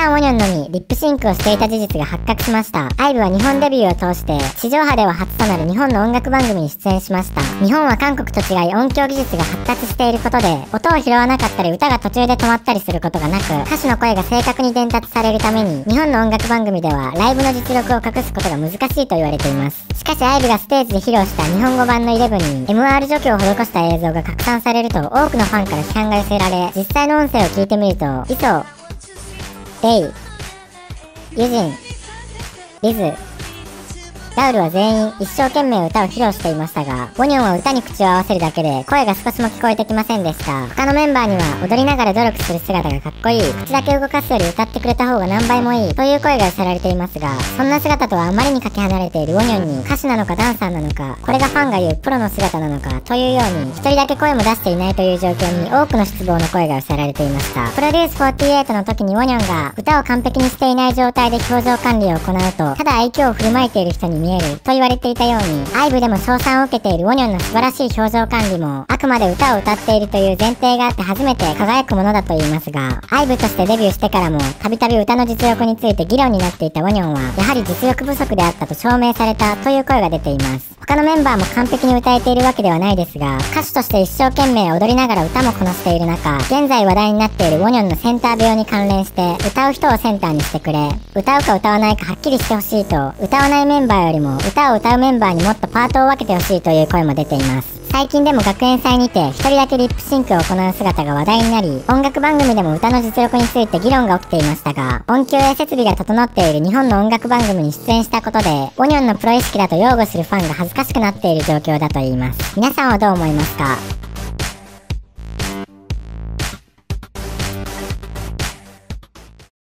ャン・ウォニョンのみリップシンクをしていた事実が発覚しました。アイブは日本デビューを通して、地上波では初となる日本の音楽番組に出演しました。日本は韓国と違い音響技術が発達していることで、音を拾わなかったり歌が途中で止まったりすることがなく、歌手の声が正確に伝達されるために、日本の音楽番組ではライブの実力を隠すことが難しいと言われています。しかしアイブがステージで披露した日本語版の11に MR 除去を施した映像が拡散されると多くのファンから批判が寄せられ、実際の音声を聞いてみると、デイ、ユジン、リズ、ラウルは全員一生懸命歌を披露していましたが、ボニョンは歌に口を合わせるだけで声が少しも聞こえてきませんでした。他のメンバーには踊りながら努力する姿がかっこいい、口だけ動かすより歌ってくれた方が何倍もいいという声が寄せられていますが、そんな姿とはあまりにかけ離れているウォニョンに歌手なのかダンサーなのか、これがファンが言うプロの姿なのかというように、一人だけ声も出していないという状況に多くの失望の声が寄せられていました。プロデュース48の時にウォニョンが歌を完璧にしていない状態で表情管理を行うと、ただ愛嬌を振る舞いている人に見えると言われていたように、IVE でも称賛を受けているウォニョンの素晴らしい表情管理も、あくまで歌を歌っているという前提があって初めて輝くものだと言いますが、IVE としてデビューしてからも、たびたび歌の実力について議論になっていたウォニョンは、やはり実力不足であったと証明されたという声が出ています。他のメンバーも完璧に歌えているわけではないですが、歌手として一生懸命踊りながら歌もこなしている中、現在話題になっているウォニョンのセンター病に関連して、歌う人をセンターにしてくれ、歌うか歌わないかはっきりしてほしいと、歌わないメンバーよりも歌を歌うメンバーにもっとパートを分けてほしいという声も出ています。最近でも学園祭にて一人だけリップシンクを行う姿が話題になり、音楽番組でも歌の実力について議論が起きていましたが、音響や設備が整っている日本の音楽番組に出演したことで、ウォニョンのプロ意識だと擁護するファンが恥ずかしくなっている状況だといいます。皆さんはどう思いますか？